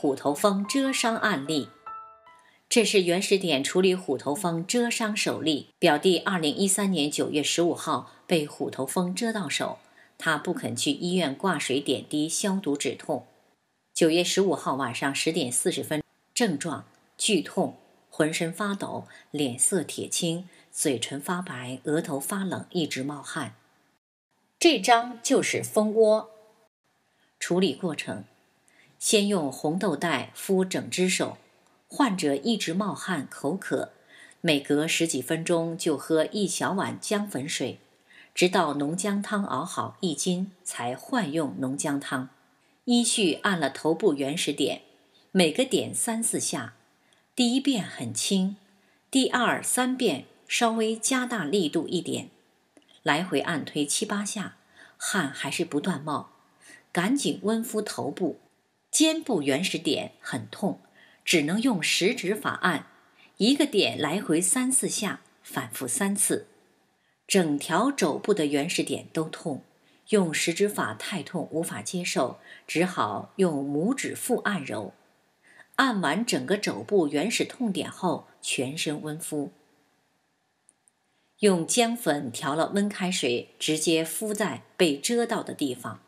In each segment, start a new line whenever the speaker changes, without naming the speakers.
虎头蜂蛰伤案例。这是原始点处理虎头蜂蛰伤首例。表弟二零一三年九月十五号被虎头蜂蛰到手，他不肯去医院挂水点滴消毒止痛。九月十五号晚上十点四十分，症状剧痛，浑身发抖，脸色铁青，嘴唇发白，额头发冷，一直冒汗。这张就是蜂窝。处理过程：先用红豆袋敷整只手。患者一直冒汗、口渴，每隔十几分钟就喝一小碗姜粉水，直到浓姜汤熬好一斤才换用浓姜汤。依序按了头部原始点，每个点三四下。第一遍很轻，第二三遍稍微加大力度一点，来回按推七八下，汗还是不断冒，赶紧温敷头部。肩部原始点很痛。只能用食指法按，一个点来回三四下，反复三次。整条肘部的原始点都痛，用食指法太痛无法接受，只好用拇指腹按揉。按完整个肘部原始痛点后，全身温敷。用姜粉调了温开水，直接敷在被蛰到的地方。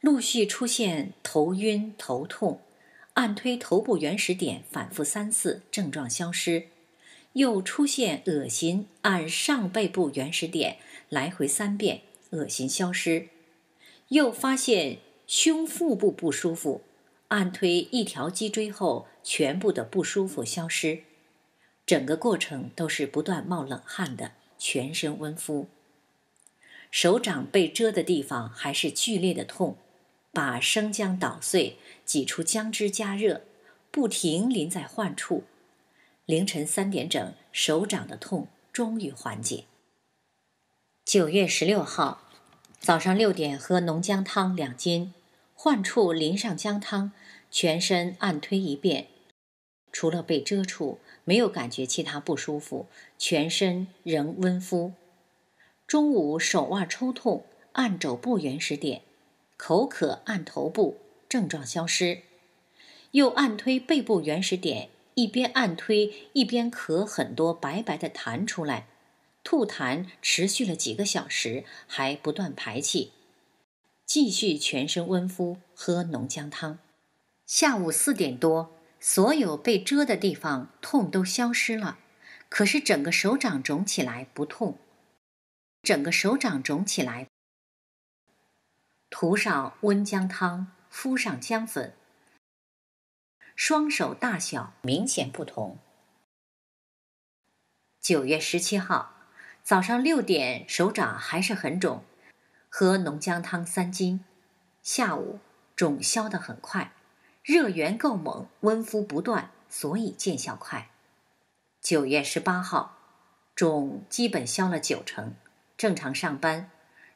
陆续出现头晕、头痛。按推头部原始点，反复三次，症状消失。又出现恶心，按上背部原始点，来回三遍，恶心消失。又发现胸腹部不舒服，按推一条脊椎后，全部的不舒服消失。整个过程都是不断冒冷汗的，全身温敷。手掌被蛰的地方还是剧烈的痛。把生姜捣碎，挤出姜汁，加热，不停淋在患处。凌晨三点整，手掌的痛终于缓解。九月十六号早上六点，喝浓姜汤两斤，患处淋上姜汤，全身按推一遍，除了被遮处，没有感觉其他不舒服，全身仍温敷。中午手腕抽痛，按肘部原始点。口渴，按头部，症状消失。又按推背部原始点，一边按推一边咳，很多白白的痰出来，吐痰持续了几个小时，还不断排气。继续全身温敷，喝浓姜汤。下午四点多，所有被蛰的地方痛都消失了，可是整个手掌肿起来不痛，整个手掌肿起来。涂上温姜汤，敷上姜粉，双手大小明显不同。九月十七号早上六点，手掌还是很肿，喝浓姜汤三斤。下午肿消得很快，热源够猛，温敷不断，所以见效快。九月十八号，肿基本消了九成，正常上班。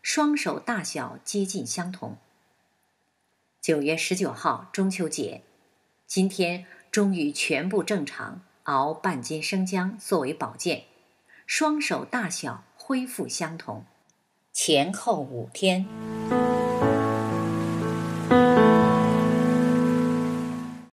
双手大小接近相同。九月十九号中秋节，今天终于全部正常，熬半斤生姜作为保健，双手大小恢复相同，前后五天。